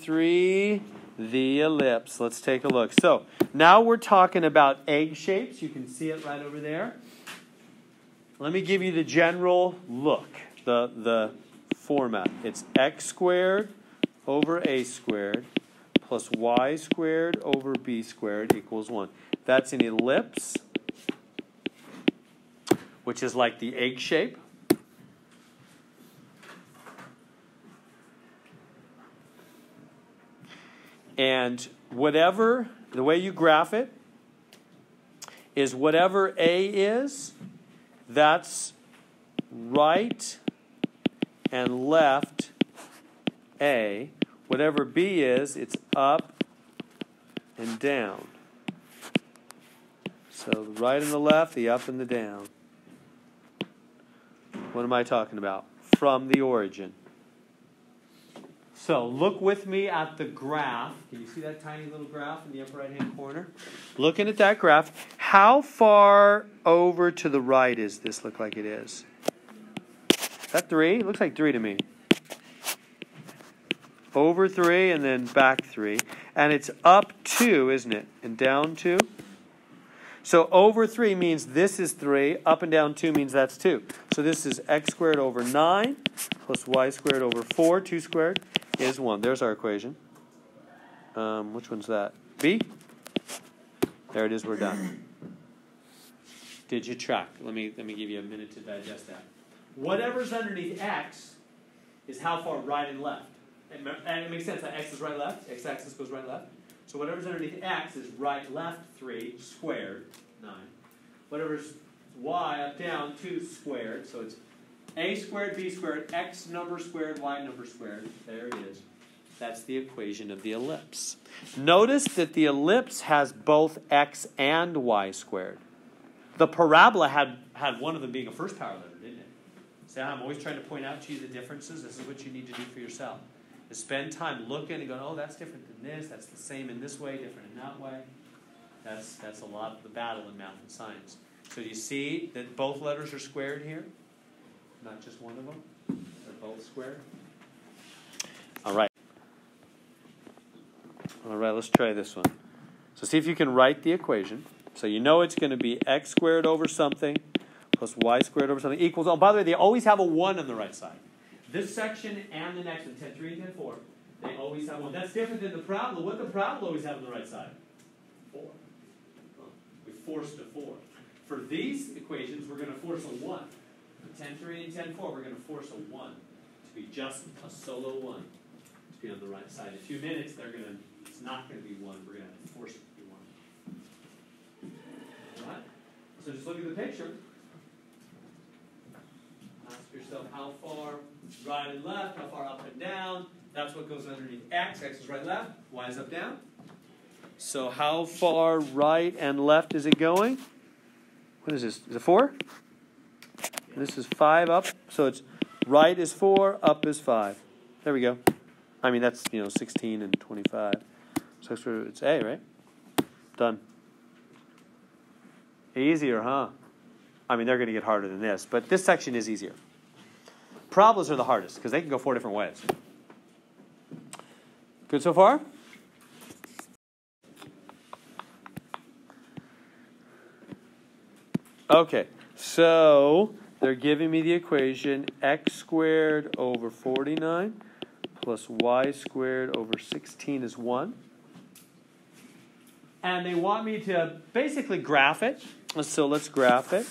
three, the ellipse. Let's take a look. So now we're talking about egg shapes. You can see it right over there. Let me give you the general look, the, the format. It's x squared over a squared plus y squared over b squared equals 1. That's an ellipse, which is like the egg shape. And whatever, the way you graph it, is whatever A is, that's right and left A. Whatever B is, it's up and down. So the right and the left, the up and the down. What am I talking about? From the origin. So look with me at the graph. Can you see that tiny little graph in the upper right hand corner? Looking at that graph, how far over to the right is this look like it is? Is that three? It looks like three to me. Over three and then back three. And it's up two, isn't it? And down two? So over 3 means this is 3. Up and down 2 means that's 2. So this is x squared over 9 plus y squared over 4. 2 squared is 1. There's our equation. Um, which one's that? B? There it is. We're done. Did you track? Let me, let me give you a minute to digest that. Whatever's underneath x is how far right and left. And it makes sense that x is right left. X-axis goes right left. So whatever's underneath x is right left 3 squared, 9. Whatever's y up down 2 squared, so it's a squared, b squared, x number squared, y number squared. There it is. That's the equation of the ellipse. Notice that the ellipse has both x and y squared. The parabola had, had one of them being a first power letter, didn't it? See I'm always trying to point out to you the differences? This is what you need to do for yourself to spend time looking and going, oh, that's different than this, that's the same in this way, different in that way. That's, that's a lot of the battle in math and science. So you see that both letters are squared here? Not just one of them? They're both square? All right. All right, let's try this one. So see if you can write the equation. So you know it's going to be x squared over something plus y squared over something equals, oh, by the way, they always have a 1 on the right side. This section and the next one, 10, 3 and 10, 4, they always have one. That's different than the parabola. What the parabola always have on the right side? 4. we forced a 4. For these equations, we're going to force a 1. For 10, 3 and 10, 4, we're going to force a 1 to be just a solo 1 to be on the right side. In a few minutes, they're going to, it's not going to be 1. We're going to force it to be 1. All right? So just look at the picture. Ask yourself how far right and left, how far up and down. That's what goes underneath x. X is right, left. Y is up, down. So how far right and left is it going? What is this? Is it 4? This is 5 up. So it's right is 4, up is 5. There we go. I mean, that's, you know, 16 and 25. So it's A, right? Done. Easier, huh? I mean, they're going to get harder than this, but this section is easier. Parabolas are the hardest because they can go four different ways. Good so far? Okay, so they're giving me the equation x squared over 49 plus y squared over 16 is 1. And they want me to basically graph it. So let's graph it.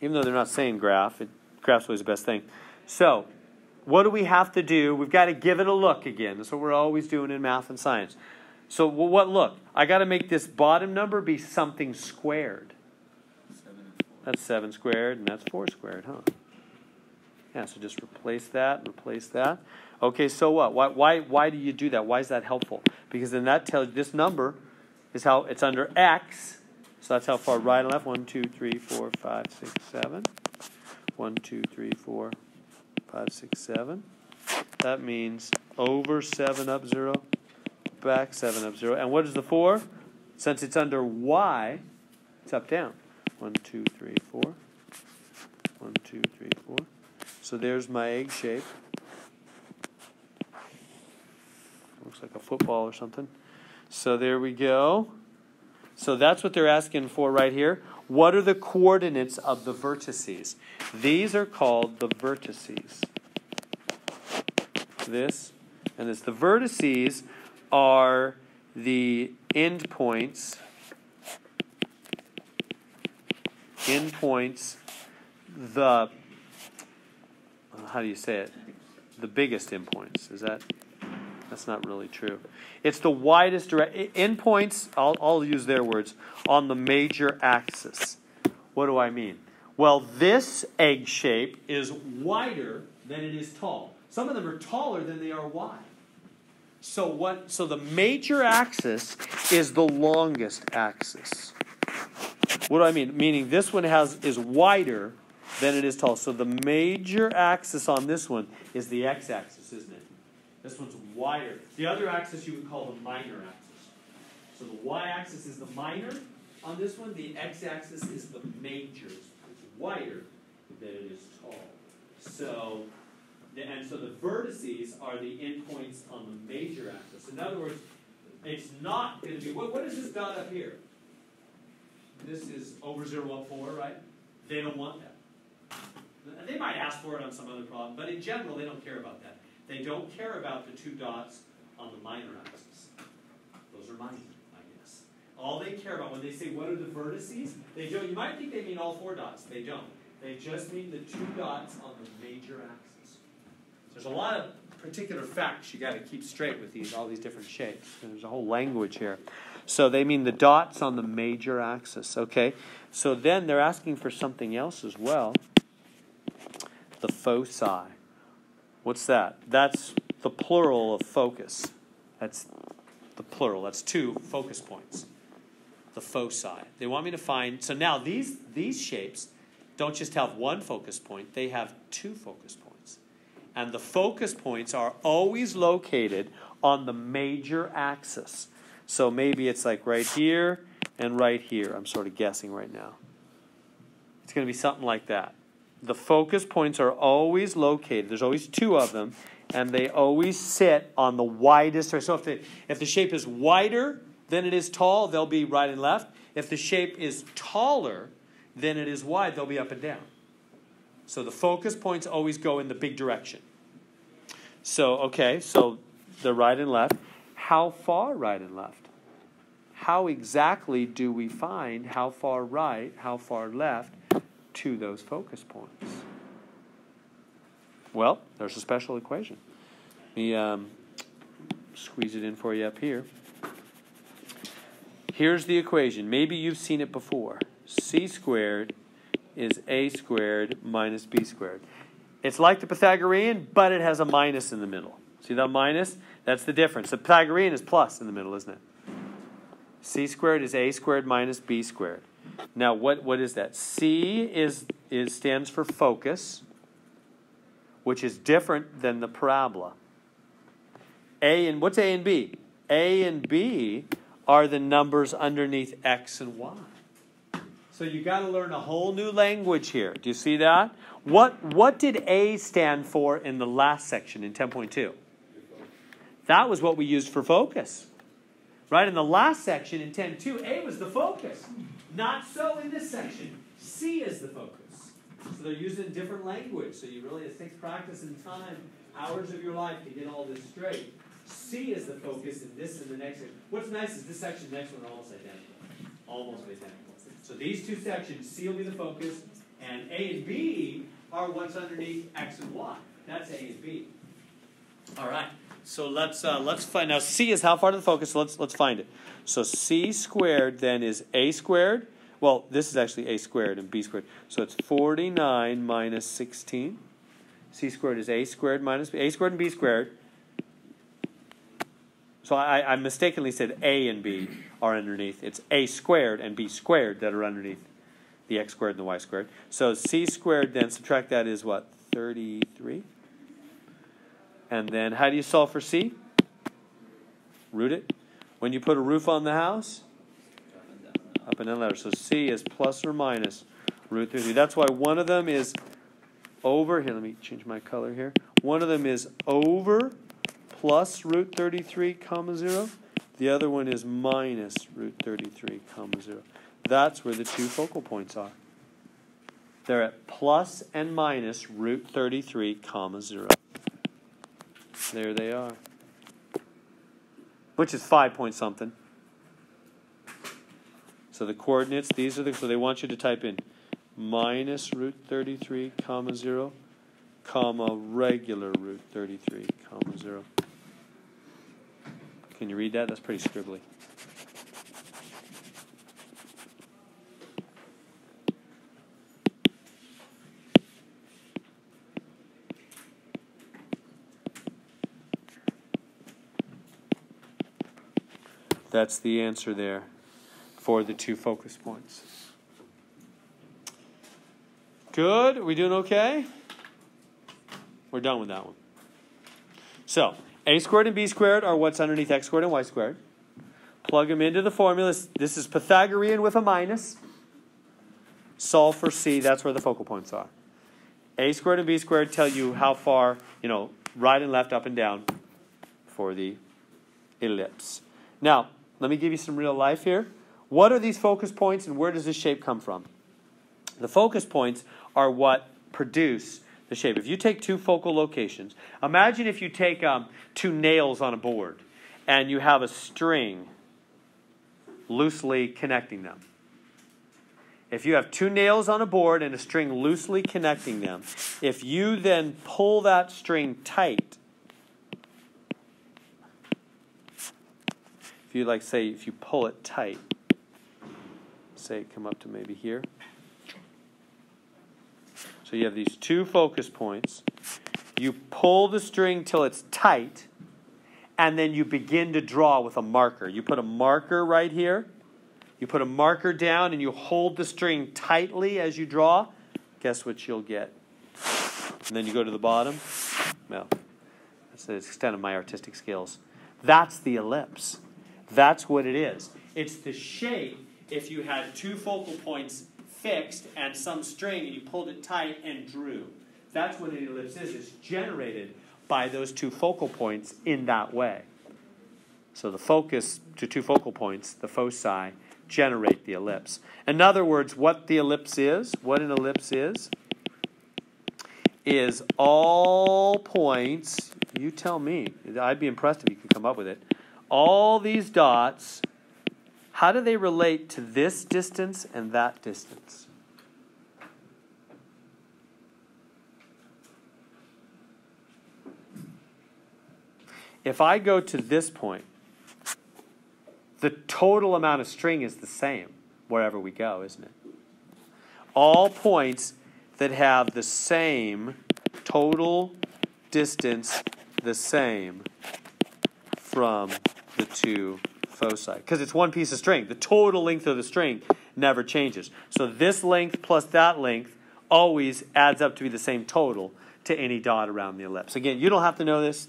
Even though they're not saying graph, it, graph's always the best thing. So, what do we have to do? We've got to give it a look again. That's what we're always doing in math and science. So, what look? I got to make this bottom number be something squared. That's 7 squared, and that's 4 squared, huh? Yeah, so just replace that replace that. Okay, so what? Why, why, why do you do that? Why is that helpful? Because then that tells you this number is how it's under x. So that's how far right and left. 1, 2, 3, 4, 5, 6, 7. 1, 2, 3, 4, five, six, seven. That means over seven up zero, back seven up zero. And what is the four? Since it's under y, it's up down. One, two, three, four. One, two, three, four. So there's my egg shape. Looks like a football or something. So there we go. So that's what they're asking for right here. What are the coordinates of the vertices? These are called the vertices. This and this. The vertices are the endpoints. Endpoints, the, how do you say it? The biggest endpoints. Is that? That's not really true. It's the widest direct endpoints. I'll, I'll use their words on the major axis. What do I mean? Well, this egg shape is wider than it is tall. Some of them are taller than they are wide. So what so the major axis is the longest axis. What do I mean? Meaning this one has is wider than it is tall. So the major axis on this one is the x-axis, isn't it? This one's wider. The other axis you would call the minor axis. So the y-axis is the minor on this one. The x-axis is the major. It's wider than it is tall. So and so the vertices are the endpoints on the major axis. In other words, it's not going to be, what, what is this dot up here? This is over 0, 1, 4, right? They don't want that. They might ask for it on some other problem, but in general, they don't care about that. They don't care about the two dots on the minor axis. Those are minor, I guess. All they care about when they say what are the vertices, they don't. You might think they mean all four dots. They don't. They just mean the two dots on the major axis. There's a lot of particular facts you got to keep straight with these all these different shapes. There's a whole language here. So they mean the dots on the major axis. Okay. So then they're asking for something else as well. The foci. What's that? That's the plural of focus. That's the plural. That's two focus points. The foci. They want me to find. So now these these shapes don't just have one focus point. They have two focus points and the focus points are always located on the major axis. So maybe it's like right here and right here. I'm sort of guessing right now. It's going to be something like that. The focus points are always located, there's always two of them, and they always sit on the widest. So if the, if the shape is wider than it is tall, they'll be right and left. If the shape is taller than it is wide, they'll be up and down. So the focus points always go in the big direction. So, okay, so the right and left. How far right and left? How exactly do we find how far right, how far left to those focus points? Well, there's a special equation. Let me um, squeeze it in for you up here. Here's the equation. Maybe you've seen it before. C squared is a squared minus b squared. It's like the Pythagorean, but it has a minus in the middle. See that minus? That's the difference. The Pythagorean is plus in the middle, isn't it? C squared is a squared minus b squared. Now, what, what is that? C is, is stands for focus, which is different than the parabola. A and what's A and B? A and B are the numbers underneath x and y. So you got to learn a whole new language here. Do you see that? What, what did A stand for in the last section in 10.2? That was what we used for focus. Right? In the last section in 10.2, A was the focus. Not so in this section. C is the focus. So they're using different language. So you really, it takes practice and time, hours of your life to get all this straight. C is the focus, and this and the next section. What's nice is this section, next one are almost identical. Almost identical. So these two sections, C will be the focus, and A and B are what's underneath X and Y. That's A and B. All right. So let's uh, let's find now. C is how far to the focus. So let's let's find it. So C squared then is A squared. Well, this is actually A squared and B squared. So it's 49 minus 16. C squared is A squared minus B. A squared and B squared. So I, I mistakenly said A and B are underneath. It's A squared and B squared that are underneath the x squared and the y squared. So c squared, then subtract that is what? 33? And then how do you solve for c? Root it. When you put a roof on the house? Up and down letter. So c is plus or minus root 33. That's why one of them is over. Here, let me change my color here. One of them is over plus root 33 comma 0. The other one is minus root 33 comma 0. That's where the two focal points are. They're at plus and minus root 33 comma 0. There they are. Which is 5 point something. So the coordinates, these are the, so they want you to type in minus root 33 comma 0 comma regular root 33 comma 0. Can you read that? That's pretty scribbly. That's the answer there for the two focus points. Good? Are we doing okay? We're done with that one. So, a squared and b squared are what's underneath x squared and y squared. Plug them into the formula. This is Pythagorean with a minus. Solve for c. That's where the focal points are. A squared and b squared tell you how far, you know, right and left, up and down for the ellipse. Now, let me give you some real life here. What are these focus points and where does this shape come from? The focus points are what produce the shape. If you take two focal locations, imagine if you take um, two nails on a board and you have a string loosely connecting them. If you have two nails on a board and a string loosely connecting them, if you then pull that string tight, you like say if you pull it tight, say come up to maybe here. So you have these two focus points. You pull the string till it's tight, and then you begin to draw with a marker. You put a marker right here. You put a marker down and you hold the string tightly as you draw. Guess what you'll get? And then you go to the bottom. Well, that's the extent of my artistic skills. That's the ellipse. That's what it is. It's the shape if you had two focal points fixed and some string and you pulled it tight and drew. That's what an ellipse is. It's generated by those two focal points in that way. So the focus to two focal points, the foci, generate the ellipse. In other words, what the ellipse is, what an ellipse is, is all points, you tell me, I'd be impressed if you could come up with it, all these dots, how do they relate to this distance and that distance? If I go to this point, the total amount of string is the same wherever we go, isn't it? All points that have the same total distance the same from the two foci because it's one piece of string. The total length of the string never changes. So this length plus that length always adds up to be the same total to any dot around the ellipse. Again, you don't have to know this.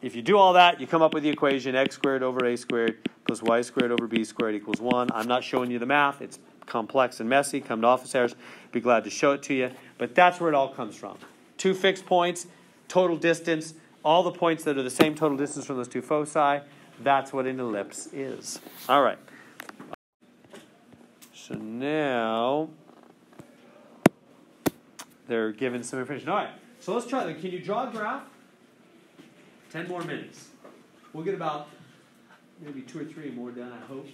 If you do all that, you come up with the equation x squared over a squared plus y squared over b squared equals 1. I'm not showing you the math. It's complex and messy. Come to office hours. Be glad to show it to you. But that's where it all comes from. Two fixed points, total distance, all the points that are the same total distance from those two foci. That's what an ellipse is. All right. So now they're given some information. All right. So let's try them. Can you draw a graph? Ten more minutes. We'll get about maybe two or three more done, I hope.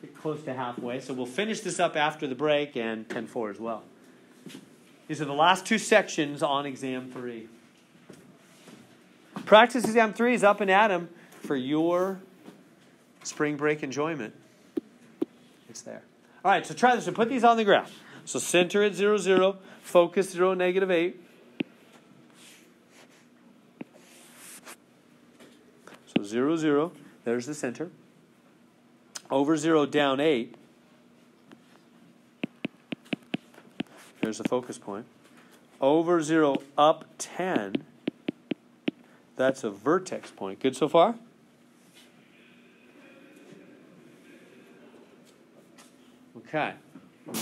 Get close to halfway. So we'll finish this up after the break and 10 4 as well. These are the last two sections on exam three. Practice exam three is up and at 'em for your spring break enjoyment. It's there. All right, so try this. So put these on the graph. So center at 0, 0, focus 0, negative 8. So 0, 0, there's the center. Over 0, down 8. There's the focus point. Over 0, up 10. That's a vertex point. Good so far? Okay.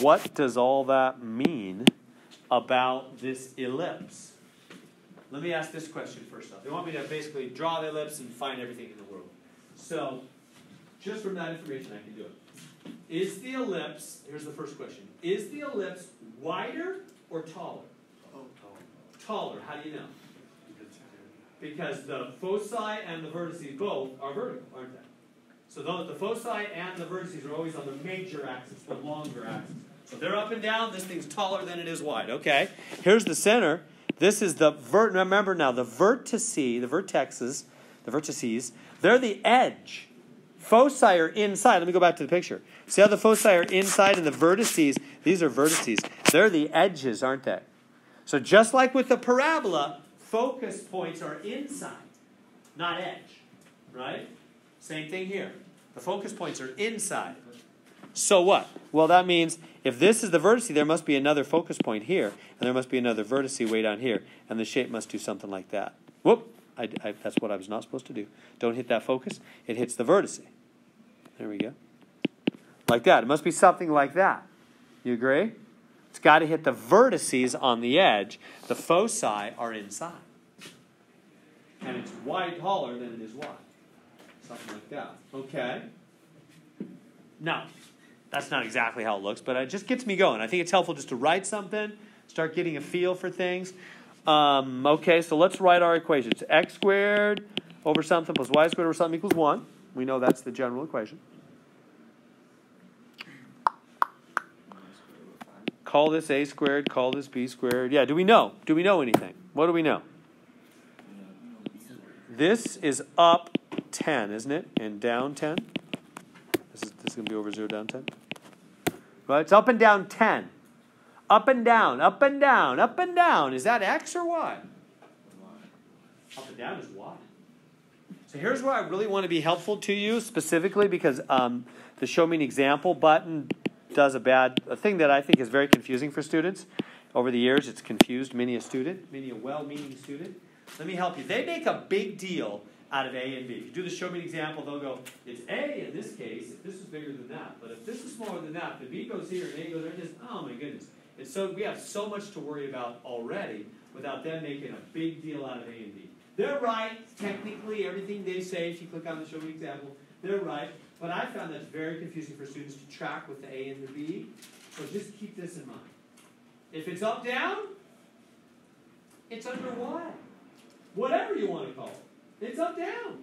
What does all that mean about this ellipse? let me ask this question first off. They want me to basically draw the ellipse and find everything in the world. So, just from that information, I can do it. Is the ellipse, here's the first question, is the ellipse wider or taller? Oh, tall. Taller, how do you know? Because the foci and the vertices both are vertical, aren't they? So those, the foci and the vertices are always on the major axis, the longer axis. So they're up and down, this thing's taller than it is wide. Okay, here's the center. This is the vert. Remember now, the vertices, the vertexes, the vertices, they're the edge. Foci are inside. Let me go back to the picture. See how the foci are inside and the vertices, these are vertices. They're the edges, aren't they? So just like with the parabola, focus points are inside, not edge. Right? Same thing here. The focus points are inside. So what? Well, that means if this is the vertice, there must be another focus point here, and there must be another vertice way down here, and the shape must do something like that. Whoop! I, I, that's what I was not supposed to do. Don't hit that focus. It hits the vertice. There we go. Like that. It must be something like that. You agree? It's got to hit the vertices on the edge. The foci are inside. And it's wide taller than it is wide. Something like that. Okay. Now, that's not exactly how it looks, but it just gets me going. I think it's helpful just to write something, start getting a feel for things. Um, okay, so let's write our equations. x squared over something plus y squared over something equals 1. We know that's the general equation. Call this a squared, call this b squared. Yeah, do we know? Do we know anything? What do we know? This is up 10, isn't it? And down 10. This is, this is going to be over 0, down 10. Right? It's up and down 10. Up and down, up and down, up and down. Is that x or y? Up and down is y. So here's where I really want to be helpful to you specifically because um, the show me an example button does a bad a thing that I think is very confusing for students. Over the years, it's confused many a student, many a well-meaning student. Let me help you. They make a big deal out of A and B. If you do the show me an example, they'll go, it's A in this case, if this is bigger than that. But if this is smaller than that, the B goes here and A goes there, and just, oh my goodness. It's so, we have so much to worry about already without them making a big deal out of A and B. They're right, technically, everything they say, if you click on the show me example, they're right. But I found that's very confusing for students to track with the A and the B. So just keep this in mind. If it's up down, it's under Y. Whatever you want to call it. It's up down.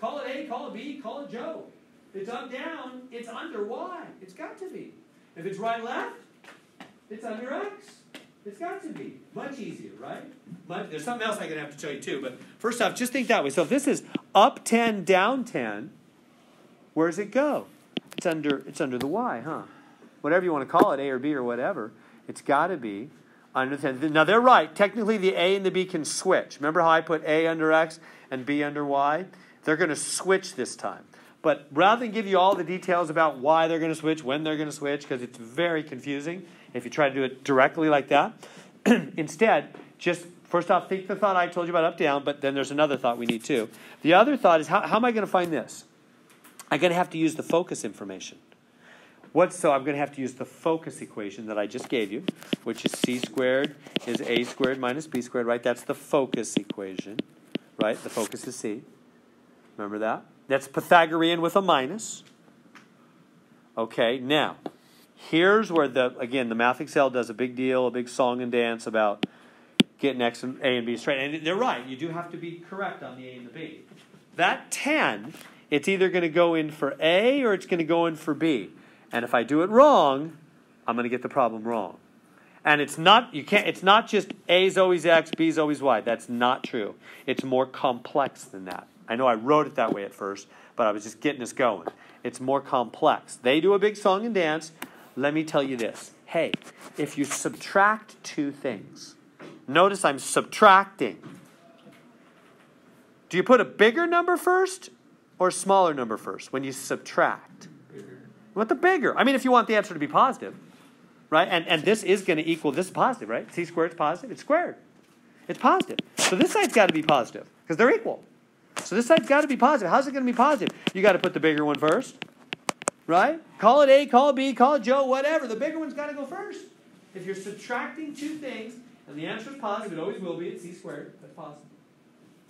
Call it A, call it B, call it Joe. It's up down, it's under Y. It's got to be. If it's right left, it's under X. It's got to be. Much easier, right? There's something else I'm going to have to show you too. But first off, just think that way. So if this is up 10, down 10, where does it go? It's under, it's under the Y, huh? Whatever you want to call it, A or B or whatever, it's got to be under 10. Now they're right. Technically, the A and the B can switch. Remember how I put A under X and B under Y? They're going to switch this time. But rather than give you all the details about why they're going to switch, when they're going to switch, because it's very confusing if you try to do it directly like that, instead, just first off, think the thought I told you about up down, but then there's another thought we need too. The other thought is how, how am I going to find this? I'm going to have to use the focus information. What, so I'm going to have to use the focus equation that I just gave you, which is c squared is a squared minus b squared, right? That's the focus equation, right? The focus is c. Remember that? That's Pythagorean with a minus. Okay, now, here's where the, again, the MathXL does a big deal, a big song and dance about getting X and A and B straight. And they're right, you do have to be correct on the A and the B. That 10 it's either going to go in for A or it's going to go in for B. And if I do it wrong, I'm going to get the problem wrong. And it's not you can't it's not just A is always X, B is always Y. That's not true. It's more complex than that. I know I wrote it that way at first, but I was just getting us going. It's more complex. They do a big song and dance. Let me tell you this. Hey, if you subtract two things, notice I'm subtracting. Do you put a bigger number first or a smaller number first when you subtract? Bigger. What the bigger? I mean, if you want the answer to be positive, right? And, and this is going to equal this is positive, right? C squared is positive. It's squared. It's positive. So this side's got to be positive because they're equal. So this side's got to be positive. How's it going to be positive? You got to put the bigger one first, right? Call it A, call it B, call it Joe, whatever. The bigger one's got to go first. If you're subtracting two things and the answer is positive, it always will be. It's C squared. But positive.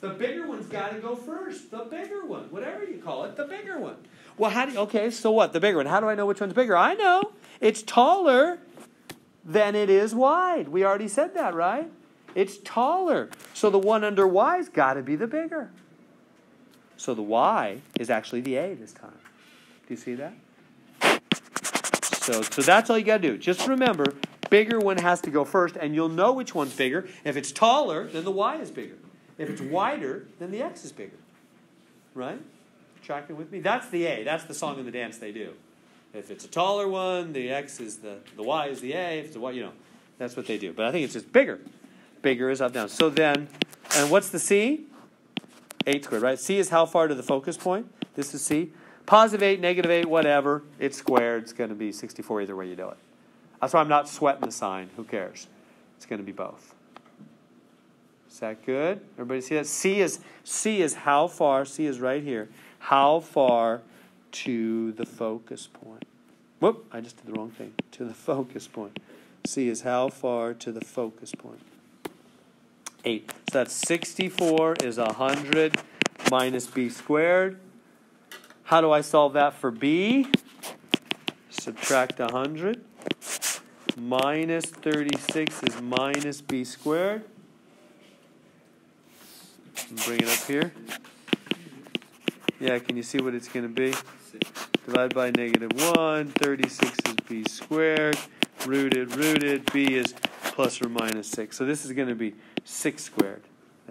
The bigger one's got to go first. The bigger one, whatever you call it, the bigger one. Well, how do you, okay, so what? The bigger one. How do I know which one's bigger? I know. It's taller than it is wide. We already said that, right? It's taller. So the one under Y's got to be the bigger. So the Y is actually the A this time. Do you see that? So, so that's all you got to do. Just remember, bigger one has to go first, and you'll know which one's bigger. If it's taller, then the Y is bigger. If it's wider, then the X is bigger. Right? Tracking with me? That's the A. That's the song and the dance they do. If it's a taller one, the X is the, the Y is the A. If it's a Y, you know, that's what they do. But I think it's just bigger. Bigger is up, down. So then, and what's the C? 8 squared, right? C is how far to the focus point? This is C. Positive 8, negative 8, whatever. It's squared. It's going to be 64 either way you do it. That's why I'm not sweating the sign. Who cares? It's going to be both. Is that good? Everybody see that? C is C is how far, C is right here. How far to the focus point. Whoop, I just did the wrong thing. To the focus point. C is how far to the focus point. 8. So that's 64 is 100 minus b squared. How do I solve that for b? Subtract 100. Minus 36 is minus b squared. Bring it up here. Yeah, can you see what it's going to be? Divide by negative 1. 36 is b squared. Rooted, rooted. b is plus or minus 6. So this is going to be 6 squared,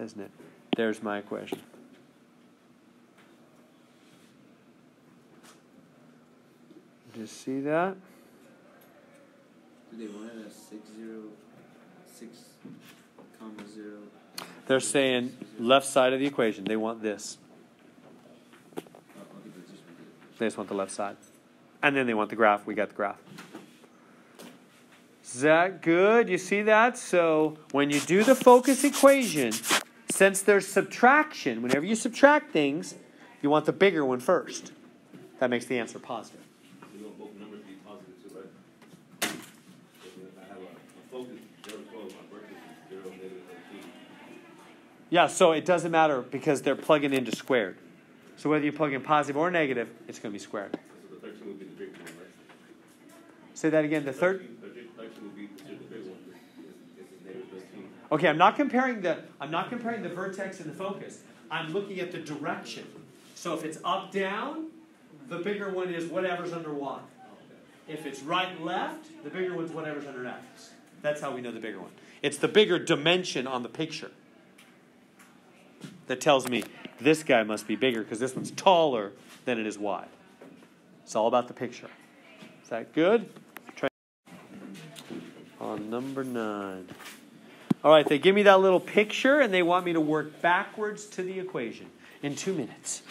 isn't it? There's my equation. Just see that? Do they want it as 6, 0, 6, comma 0? They're saying left side of the equation. They want this. Oh, okay, they just want it. They just want the left side. And then they want the graph. We got the graph. Is that good? You see that? So when you do the focus equation, since there's subtraction, whenever you subtract things, you want the bigger one first. That makes the answer positive. You want both numbers to be positive too, right? If I have a, a focus zero twelve, my vertex is zero negative thirteen. Yeah, so it doesn't matter because they're plugging into squared. So whether you plug in positive or negative, it's going to be squared. So the thirteen would be the big one, right? Say that again. The third. Okay, I'm not comparing the I'm not comparing the vertex and the focus. I'm looking at the direction. So if it's up down, the bigger one is whatever's under Y. If it's right left, the bigger one's whatever's under X. That's how we know the bigger one. It's the bigger dimension on the picture that tells me this guy must be bigger because this one's taller than it is wide. It's all about the picture. Is that good? Try on number nine. All right, they give me that little picture and they want me to work backwards to the equation in two minutes.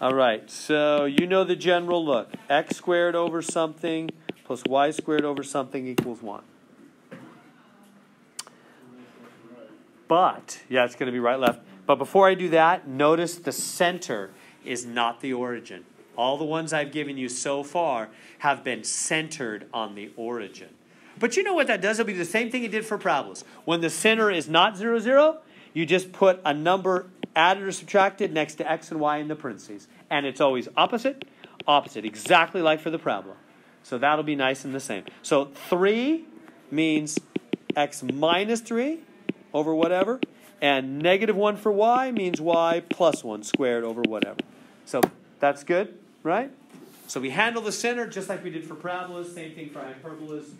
All right, so you know the general look. x squared over something plus y squared over something equals 1. But, yeah, it's going to be right left. But before I do that, notice the center is not the origin. All the ones I've given you so far have been centered on the origin. But you know what that does? It'll be the same thing it did for parabolas. When the center is not 0, 0, you just put a number added or subtracted next to x and y in the parentheses. And it's always opposite, opposite, exactly like for the parabola. So that'll be nice and the same. So 3 means x minus 3 over whatever. And negative 1 for y means y plus 1 squared over whatever. So that's good, right? So we handle the center just like we did for parabolas. Same thing for hyperbolas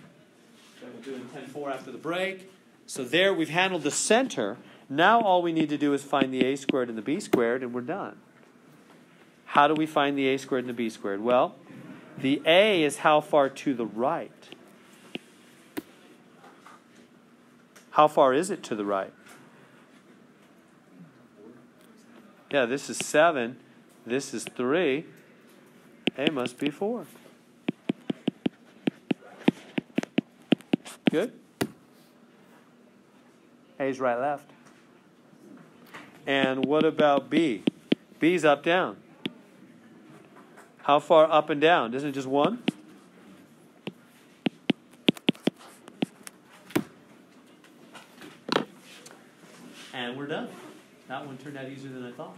that we'll do in 10.4 after the break. So there we've handled the center. Now all we need to do is find the a squared and the b squared, and we're done. How do we find the a squared and the b squared? Well, the a is how far to the right. How far is it to the right? Yeah, this is 7. This is 3. A must be 4. Good? A's right left. And what about B? B's up down. How far up and down? Isn't it just one? And And we're done. Turned out easier than I thought.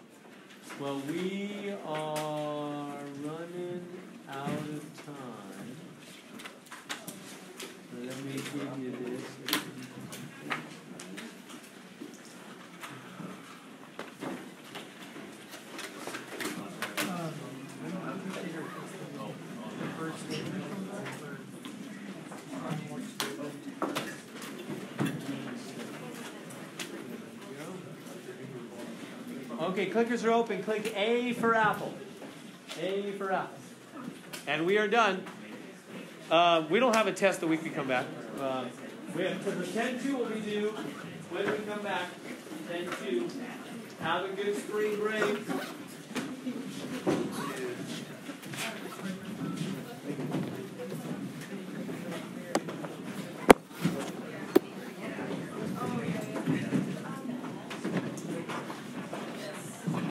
Well, we are running out of time. Let me give you this. Okay, clickers are open. Click A for Apple. A for Apple. And we are done. Uh, we don't have a test the week we come back. Uh, we have, to pretend to what we do when we come back. 10 2. Have a good spring break.